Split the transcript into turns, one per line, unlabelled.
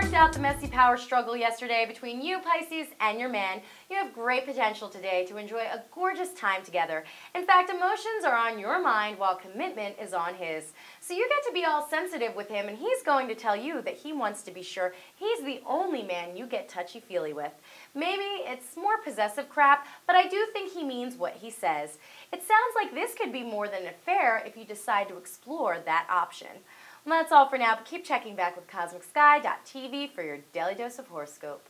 worked out the messy power struggle yesterday between you, Pisces, and your man, you have great potential today to enjoy a gorgeous time together. In fact, emotions are on your mind while commitment is on his. So you get to be all sensitive with him, and he's going to tell you that he wants to be sure he's the only man you get touchy-feely with. Maybe it's more possessive crap, but I do think he means what he says. It sounds like this could be more than a affair if you decide to explore that option. Well, that's all for now, but keep checking back with CosmicSky.tv for your daily dose of horoscope.